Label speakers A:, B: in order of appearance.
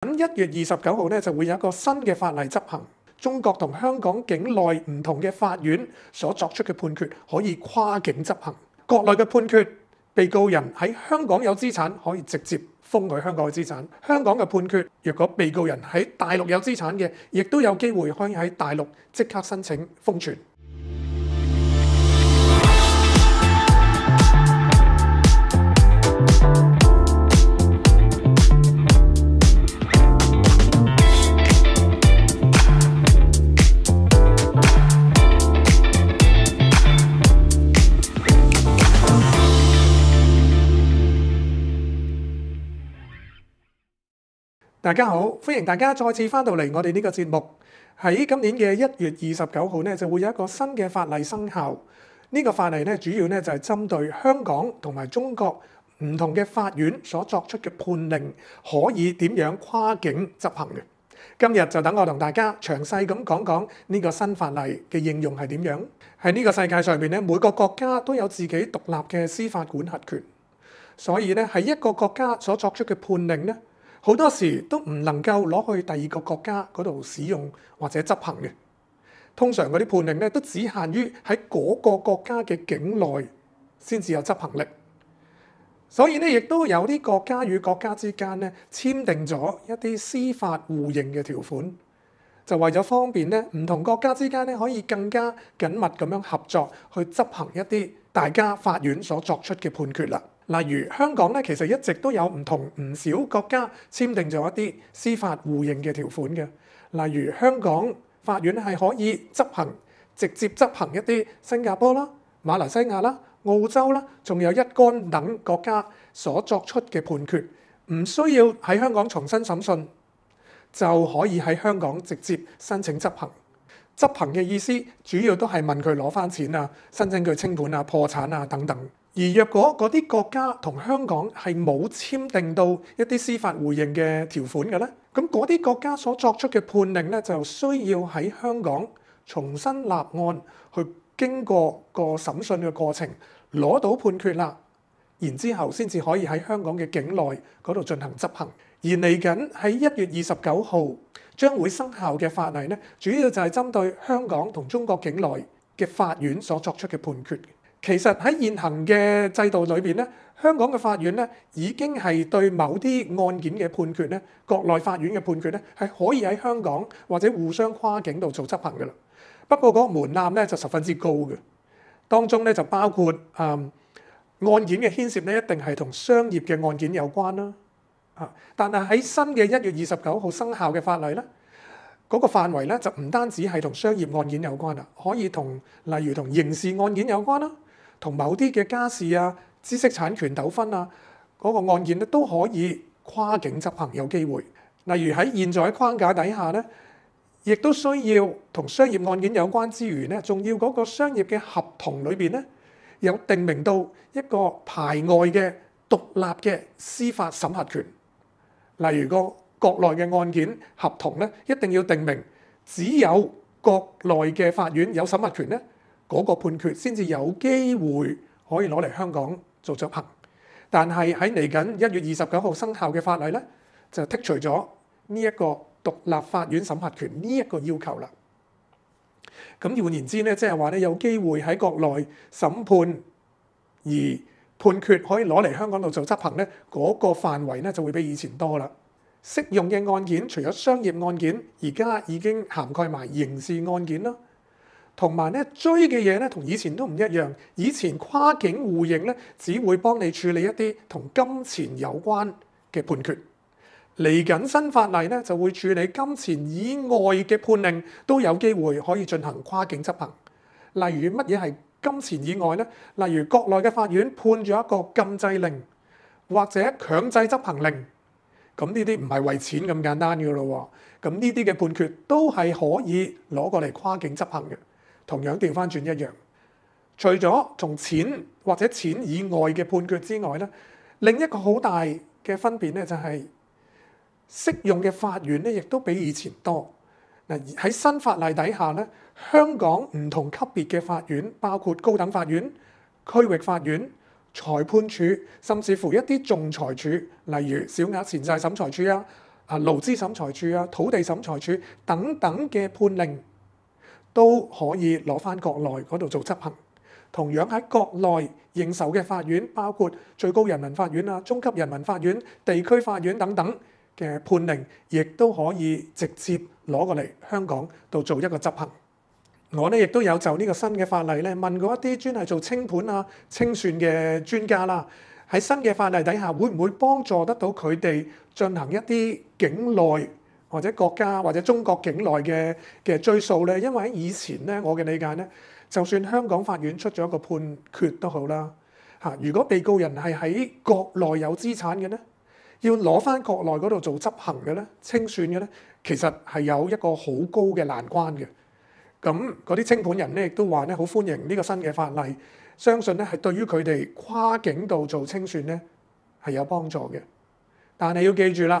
A: 咁一月二十九號咧就會有一個新嘅法例執行，中國同香港境內唔同嘅法院所作出嘅判決可以跨境執行。國內嘅判決，被告人喺香港有資產可以直接封佢香港嘅資產；香港嘅判決，若果被告人喺大陸有資產嘅，亦都有機會可以喺大陸即刻申請封存。大家好，歡迎大家再次翻到嚟我哋呢個節目。喺今年嘅一月二十九號呢，就會有一個新嘅法例生效。呢個法例呢，主要呢就係針對香港同埋中國唔同嘅法院所作出嘅判令，可以點樣跨境執行嘅。今日就等我同大家詳細咁講講呢個新法例嘅應用係點樣。喺呢個世界上面呢，每個國家都有自己獨立嘅司法管轄權，所以呢，喺一個國家所作出嘅判令呢，好多時都唔能夠攞去第二個國家嗰度使用或者執行嘅。通常嗰啲判令咧都只限於喺嗰個國家嘅境內先至有執行力。所以咧，亦都有啲國家與國家之間咧簽訂咗一啲司法互認嘅條款，就為咗方便咧唔同國家之間咧可以更加緊密咁樣合作去執行一啲大家法院所作出嘅判決啦。例如香港咧，其實一直都有唔同唔少國家簽訂咗一啲司法互認嘅條款嘅。例如香港法院係可以執行直接執行一啲新加坡啦、馬來西亞啦、澳洲啦，仲有一干等國家所作出嘅判決，唔需要喺香港重新審訊，就可以喺香港直接申請執行。執行嘅意思主要都係問佢攞返錢啊、申請佢清盤啊、破產啊等等。而若果嗰啲國家同香港係冇簽訂到一啲司法互認嘅條款嘅咧，咁嗰啲國家所作出嘅判令咧，就需要喺香港重新立案，去經過個審訊嘅過程，攞到判決啦，然之後先至可以喺香港嘅境內嗰度進行執行。而嚟緊喺一月二十九號將會生效嘅法例咧，主要就係針對香港同中國境內嘅法院所作出嘅判決。其實喺現行嘅制度裏邊咧，香港嘅法院咧已經係對某啲案件嘅判決咧，國內法院嘅判決咧係可以喺香港或者互相跨境度做執行嘅啦。不過嗰個門檻咧就十分之高嘅，當中咧就包括啊、案件嘅牽涉咧一定係同商業嘅案件有關啦。啊，但係喺新嘅一月二十九號生效嘅法例咧，嗰、那個範圍咧就唔單止係同商業案件有關啦，可以同例如同刑事案件有關啦。同某啲嘅家事啊、知識產權糾紛啊，嗰個案件咧都可以跨境執行有機會。例如喺現在框架底下咧，亦都需要同商業案件有關之餘咧，仲要嗰個商業嘅合同裏邊咧有定明到一個排外嘅獨立嘅司法審核權。例如個國內嘅案件合同咧，一定要定明只有國內嘅法院有審核權咧。嗰個判決先至有機會可以攞嚟香港做執行，但係喺嚟緊一月二十九號生效嘅法例咧，就剔除咗呢一個獨立法院審核權呢一個要求啦。咁換言之咧，即係話咧有機會喺國內審判而判決可以攞嚟香港度做執行咧，嗰個範圍咧就會比以前多啦。適用嘅案件除咗商業案件，而家已經涵蓋埋刑事案件啦。同埋咧追嘅嘢咧，同以前都唔一樣。以前跨境互認咧，只會幫你處理一啲同金錢有關嘅判決。嚟緊新法例咧，就會處理金錢以外嘅判令，都有機會可以進行跨境執行。例如乜嘢係金錢以外咧？例如國內嘅法院判咗一個禁制令或者強制執行令，咁呢啲唔係為錢咁簡單嘅咯。咁呢啲嘅判決都係可以攞過嚟跨境執行嘅。同樣調翻轉一樣，除咗從錢或者錢以外嘅判決之外咧，另一個好大嘅分別咧就係適用嘅法院咧，亦都比以前多。嗱，喺新法例底下咧，香港唔同級別嘅法院，包括高等法院、區域法院、裁判處，甚至乎一啲仲裁處，例如小額錢債審裁處啊、啊勞資審裁處啊、土地審裁處等等嘅判令，都可以攞翻國內嗰度做執行。同樣喺國內認受嘅法院，包括最高人民法院啊、中級人民法院、地區法院等等嘅判令，亦都可以直接攞過嚟香港度做一個執行。我呢亦都有就呢個新嘅法例咧問過一啲專係做清盤啊、清算嘅專家啦。喺新嘅法例底下，會唔會幫助得到佢哋進行一啲境內或者國家或者中國境內嘅嘅追訴咧？因為喺以前咧，我嘅理解咧。就算香港法院出咗一個判決都好啦，嚇！如果被告人係喺國內有資產嘅咧，要攞翻國內嗰度做執行嘅咧、清算嘅咧，其實係有一個好高嘅難關嘅。咁嗰啲清盤人咧亦都話咧好歡迎呢個新嘅法例，相信咧係對於佢哋跨境度做清算咧係有幫助嘅。但係要記住啦，